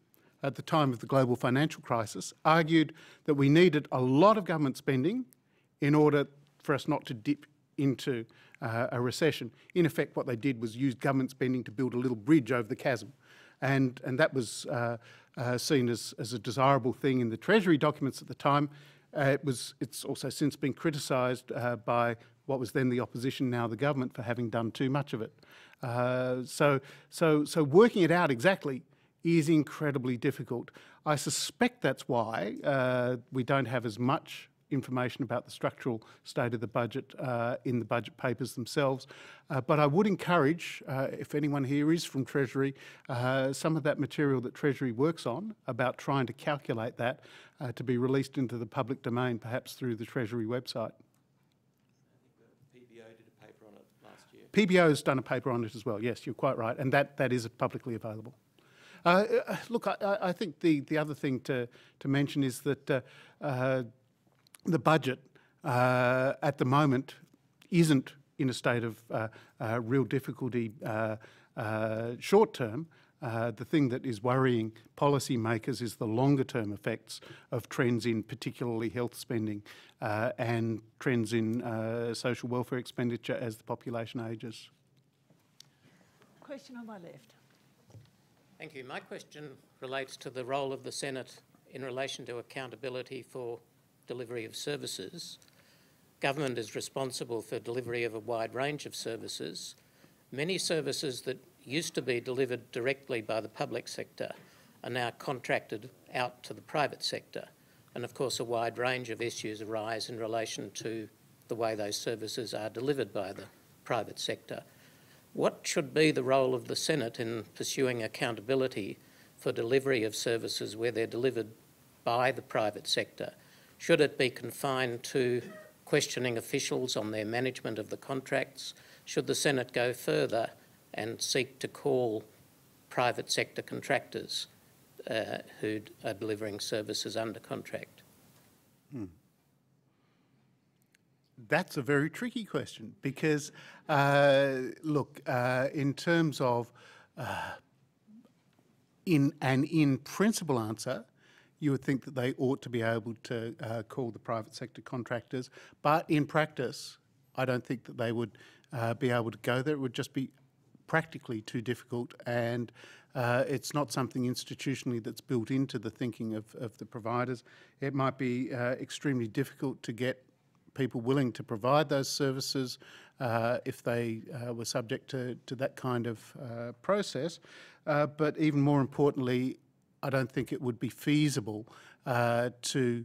at the time of the global financial crisis argued that we needed a lot of government spending in order for us not to dip into uh, a recession. In effect, what they did was use government spending to build a little bridge over the chasm. And, and that was uh, uh, seen as, as a desirable thing in the Treasury documents at the time. Uh, it was, it's also since been criticised uh, by what was then the opposition, now the government, for having done too much of it. Uh, so, so, so working it out exactly is incredibly difficult. I suspect that's why uh, we don't have as much information about the structural state of the budget uh, in the budget papers themselves. Uh, but I would encourage, uh, if anyone here is from Treasury, uh, some of that material that Treasury works on about trying to calculate that uh, to be released into the public domain, perhaps through the Treasury website. PBO did a paper on it last year. PBO has done a paper on it as well, yes, you're quite right, and that, that is publicly available. Uh, uh, look, I, I, think the, the other thing to, to mention is that uh, uh the budget uh, at the moment isn't in a state of uh, real difficulty short term. the thing that is worrying policymakers is the longer term effects of trends in particularly health spending and trends in social welfare expenditure as the population ages. Question on my left. Thank you. My question relates to the role of the Senate in relation to accountability for delivery of services. Government is responsible for delivery of a wide range of services. Many services that used to be delivered directly by the public sector are now contracted out to the private sector. And of course, a wide range of issues arise in relation to the way those services are delivered by the private sector. What should be the role of the Senate in pursuing accountability for delivery of services where they're delivered by the private sector, should it be confined to questioning officials on their management of the contracts? Should the Senate go further and seek to call private sector contractors uh, who are delivering services under contract? That's a very tricky question because, uh, look, uh, in terms of uh, in an in principle answer, you would think that they ought to be able to uh, call the private sector contractors, but in practice, I don't think that they would uh, be able to go there. It would just be practically too difficult, and uh, it's not something institutionally that's built into the thinking of, of the providers. It might be uh, extremely difficult to get people willing to provide those services uh, if they uh, were subject to, to that kind of uh, process. Uh, but even more importantly, I don't think it would be feasible uh, to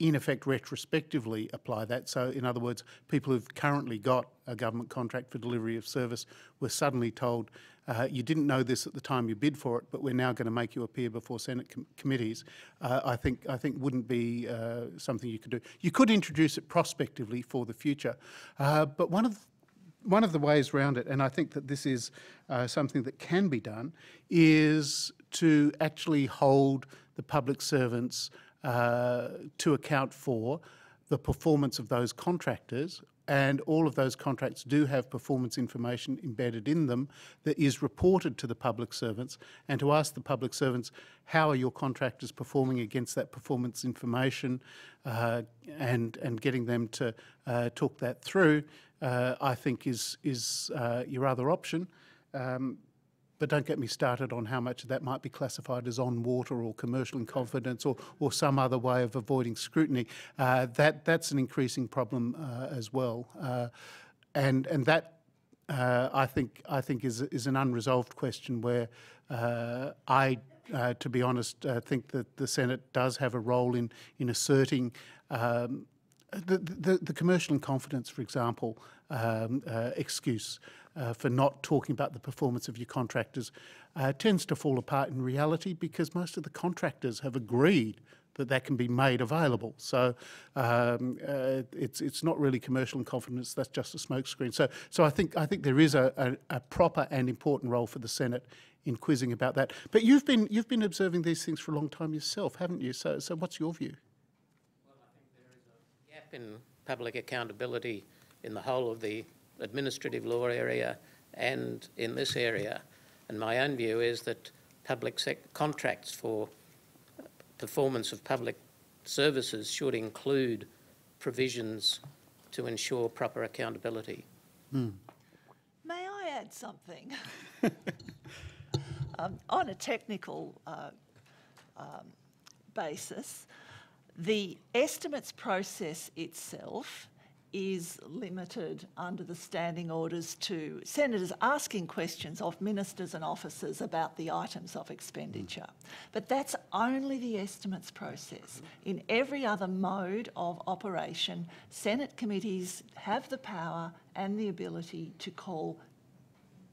in effect retrospectively apply that. So in other words, people who've currently got a government contract for delivery of service were suddenly told, uh, you didn't know this at the time you bid for it, but we're now going to make you appear before Senate com committees. Uh, I think I think wouldn't be uh, something you could do. You could introduce it prospectively for the future, uh, but one of one of the ways around it, and I think that this is uh, something that can be done, is to actually hold the public servants to account for the performance of those contractors and all of those contracts do have performance information embedded in them that is reported to the public servants. And to ask the public servants how are your contractors performing against that performance information? Uh, and and getting them to uh, talk that through uh, I think is is uh, your other option. Um, but don't get me started on how much of that might be classified as on water or commercial in confidence or, or some other way of avoiding scrutiny. Uh, that, that's an increasing problem uh, as well. Uh, and, and that, uh, I think, I think is, is an unresolved question where uh, I, uh, to be honest, think that the Senate does have a role in, in asserting um, the, the, the, commercial in confidence, for example, um, excuse uh, for not talking about the performance of your contractors uh, tends to fall apart in reality because most of the contractors have agreed that that can be made available. So um, uh, it's it's not really commercial in confidence. That's just a smokescreen. So so I think I think there is a, a, a, proper and important role for the Senate in quizzing about that. But you've been you've been observing these things for a long time yourself, haven't you? So so what's your view? Well, I think there is a gap in public accountability in the whole of the administrative law area and in this area. And my own view is that public contracts for performance of public services should include provisions to ensure proper accountability. Mm. May I add something? <laughs> um, on a technical uh, um, basis, the estimates process itself is limited under the standing orders to senators asking questions of ministers and officers about the items of expenditure. Mm. But that's only the estimates process. In every other mode of operation, Senate committees have the power and the ability to call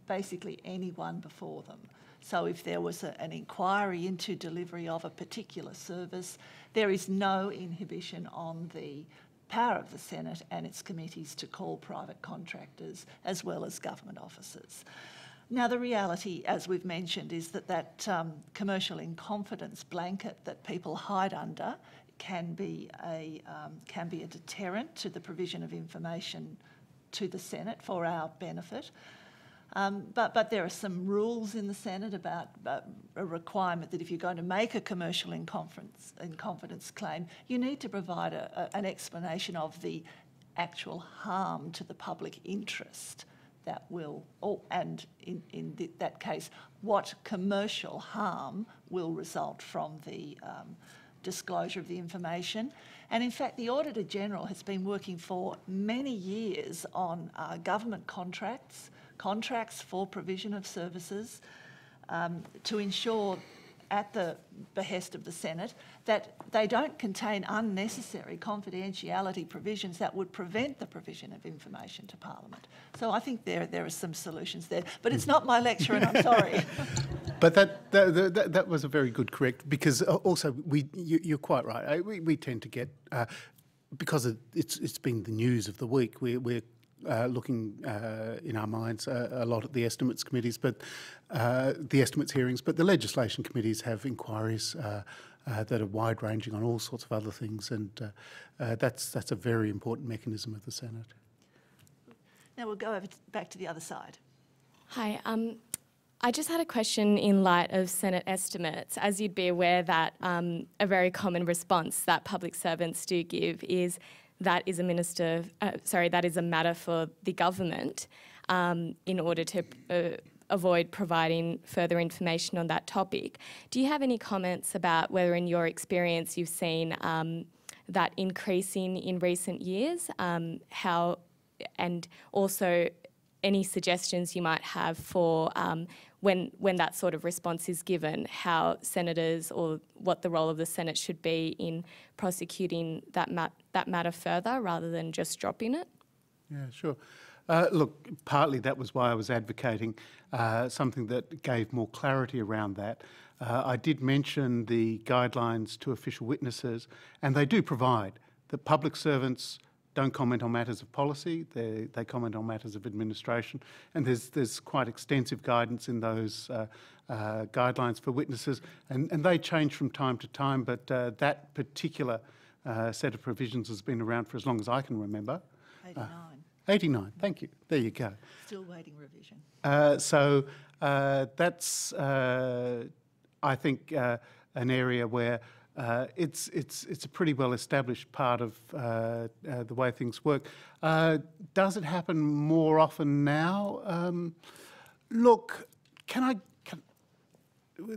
basically anyone before them. So if there was a, an inquiry into delivery of a particular service, there is no inhibition on the power of the Senate and its committees to call private contractors as well as government officers. Now, the reality, as we've mentioned, is that that um, commercial in confidence blanket that people hide under can be a um, can be a deterrent to the provision of information to the Senate for our benefit. Um, but, but there are some rules in the Senate about a requirement that if you're going to make a commercial in, confidence, in confidence claim, you need to provide a, a, an explanation of the actual harm to the public interest that will, oh, and in, in that case, what commercial harm will result from the um, disclosure of the information. And in fact, the Auditor General has been working for many years on uh, government contracts contracts for provision of services um, to ensure at the behest of the Senate that they don't contain unnecessary confidentiality provisions that would prevent the provision of information to Parliament. So I think there, there are some solutions there. But it's not my lecture and I'm sorry. <laughs> But that, that, that, that was a very good correct because uh, also we you, you're quite right. We, we tend to get uh, because it, it's it's been the news of the week. We're, we're uh, looking uh, in our minds uh, a lot at the estimates committees, but uh, the estimates hearings, but the legislation committees have inquiries. Uh, uh, that are wide ranging on all sorts of other things, and uh, uh, that's that's a very important mechanism of the Senate. Now we'll go over to, back to the other side. Hi. Um, I just had a question in light of Senate estimates. As you'd be aware, that um, a very common response that public servants do give is that is a minister, uh, sorry, that is a matter for the government um, in order to uh, avoid providing further information on that topic. Do you have any comments about whether, in your experience, you've seen um, that increasing in recent years? Um, how, and also any suggestions you might have for um, when when that sort of response is given, how senators or what the role of the Senate should be in prosecuting that that matter further rather than just dropping it. Yeah, sure. Uh, look, partly that was why I was advocating uh, something that gave more clarity around that. Uh, I did mention the guidelines to official witnesses, and they do provide that public servants don't comment on matters of policy, they, they comment on matters of administration, and there's, there's quite extensive guidance in those uh, uh, guidelines for witnesses, and, and they change from time to time, but uh, that particular uh, set of provisions has been around for as long as I can remember. 89. 89, thank you. There you go. Still waiting revision. Uh, so uh, that's, uh, I think, uh, an area where uh, it's, it's, it's a pretty well established part of uh, uh, the way things work. Uh, does it happen more often now? Um, look, can I. Can,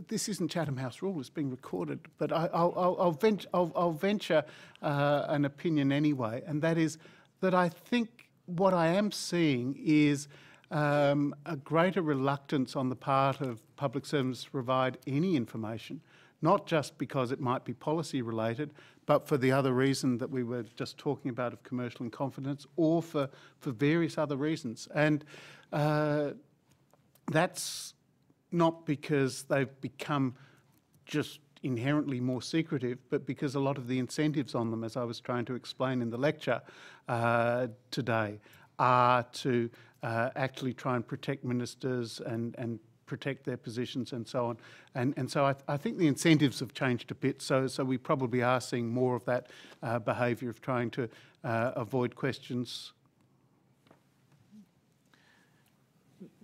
this isn't Chatham House rule, it's being recorded, but I, I'll, I'll, I'll, venture, I'll, I'll venture uh, an opinion anyway, and that is that I think what I am seeing is um, a greater reluctance on the part of public servants to provide any information, not just because it might be policy related, but for the other reason that we were just talking about of commercial and confidence, or for, for various other reasons. And uh, that's not because they've become just inherently more secretive, but because a lot of the incentives on them, as I was trying to explain in the lecture uh, today, are to uh, actually try and protect ministers and, and protect their positions and so on. And, and so I, I think the incentives have changed a bit, so, so we probably are seeing more of that uh, behaviour of trying to uh, avoid questions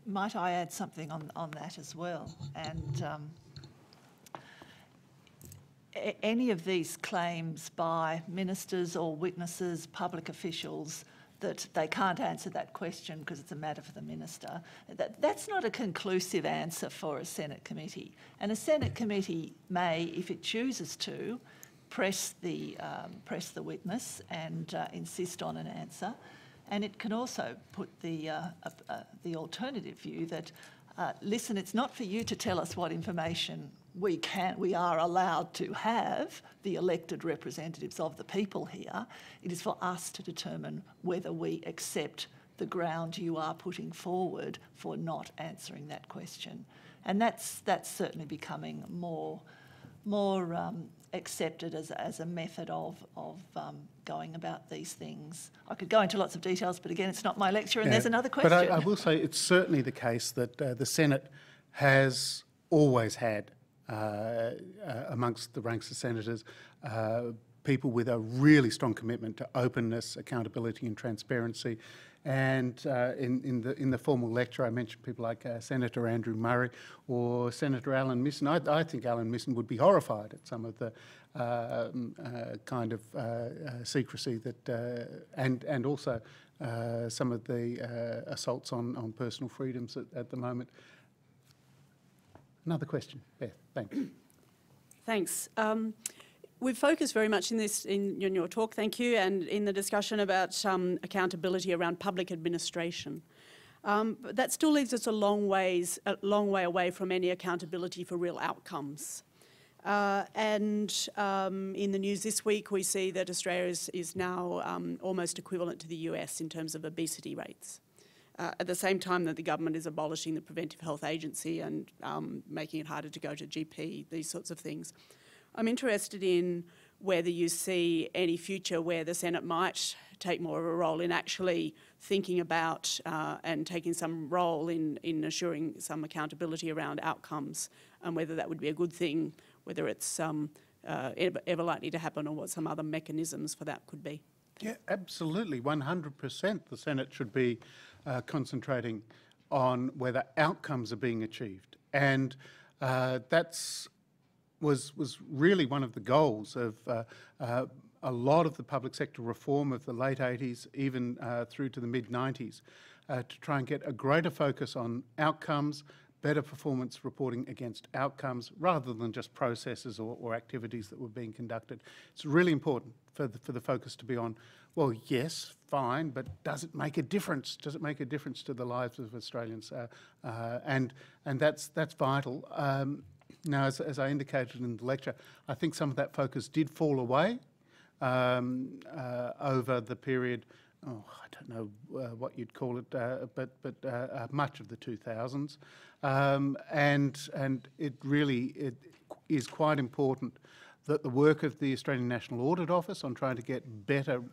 Might I add something on, on that as well? And um, any of these claims by ministers or witnesses, public officials, that they can't answer that question because it's a matter for the minister, that, that's not a conclusive answer for a Senate committee. And a Senate committee may, if it chooses to, press the, um, press the witness and uh, insist on an answer. And it can also put the, uh, uh, the alternative view that, uh, listen, it's not for you to tell us what information we can, we are allowed to have, the elected representatives of the people here. It is for us to determine whether we accept the ground you are putting forward for not answering that question. And that's, that's certainly becoming more, more um, accepted as, as a method of, of um, going about these things. I could go into lots of details, but again, it's not my lecture, and Yeah, there's another question. But I, I will say it's certainly the case that uh, the Senate has always had, amongst the ranks of senators, uh, people with a really strong commitment to openness, accountability, and transparency. And uh, in, in, the, in the formal lecture, I mentioned people like uh, Senator Andrew Murray or Senator Alan Missen. I, I think Alan Missen would be horrified at some of the um, uh, kind of uh, uh, secrecy that, uh, and, and also uh, some of the uh, assaults on, on personal freedoms at, at the moment. Another question, Beth, thanks. <clears throat> Thanks. Um, we've focused very much in this in, in your talk, thank you, and in the discussion about um, accountability around public administration. Um, but that still leaves us a long ways, a long way away from any accountability for real outcomes. Uh, and um, in the news this week, we see that Australia is, is now um, almost equivalent to the US in terms of obesity rates. Uh, at the same time that the government is abolishing the Preventive Health Agency and um, making it harder to go to GP, these sorts of things. I'm interested in whether you see any future where the Senate might take more of a role in actually thinking about uh, and taking some role in, in assuring some accountability around outcomes and whether that would be a good thing, whether it's um, uh, ever, ever likely to happen or what some other mechanisms for that could be. Yeah, absolutely. 100% the Senate should be uh, concentrating on whether outcomes are being achieved. And uh, that's was, was really one of the goals of uh, uh, a lot of the public sector reform of the late 80s, even uh, through to the mid 90s, uh, to try and get a greater focus on outcomes, better performance reporting against outcomes rather than just processes or, or activities that were being conducted. It's really important for the, for the focus to be on, well, yes, fine, but does it make a difference? Does it make a difference to the lives of Australians? Uh, uh, and and that's, that's vital. Um, now, as, as, I indicated in the lecture, I think some of that focus did fall away um, uh, over the period oh, I don't know uh, what you'd call it, uh, but but uh, uh much of the 2000s, um, and and it really it is quite important that the work of the Australian National Audit Office on trying to get better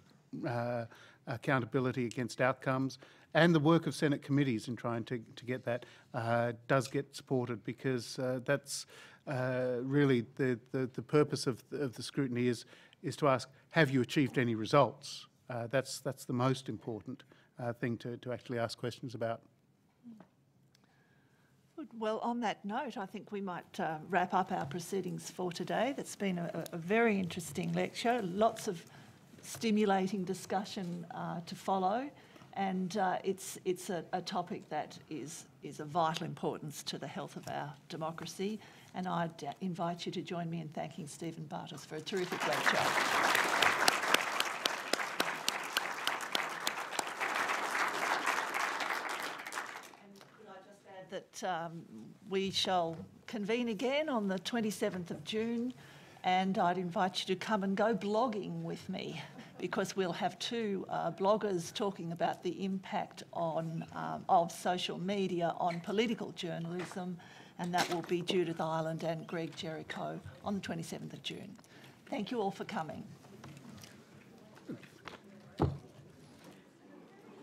uh, accountability against outcomes and the work of Senate committees in trying to, to get that uh, does get supported because that's really the, the, the purpose of the, of the scrutiny is is to ask, have you achieved any results? Uh, that's, that's the most important uh, thing to, to actually ask questions about. Well, on that note, I think we might uh, wrap up our proceedings for today. That's been a, a very interesting lecture, lots of stimulating discussion uh, to follow, and uh, it's, it's a, a, topic that is, is of vital importance to the health of our democracy. And I'd invite you to join me in thanking Stephen Bartos for a terrific lecture. that um, we shall convene again on the 27th of June and I'd invite you to come and go blogging with me because we'll have two uh, bloggers talking about the impact on, um, of social media on political journalism and that will be Judith Ireland and Greg Jericho on the 27th of June. Thank you all for coming.